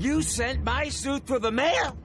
You sent my suit through the mail?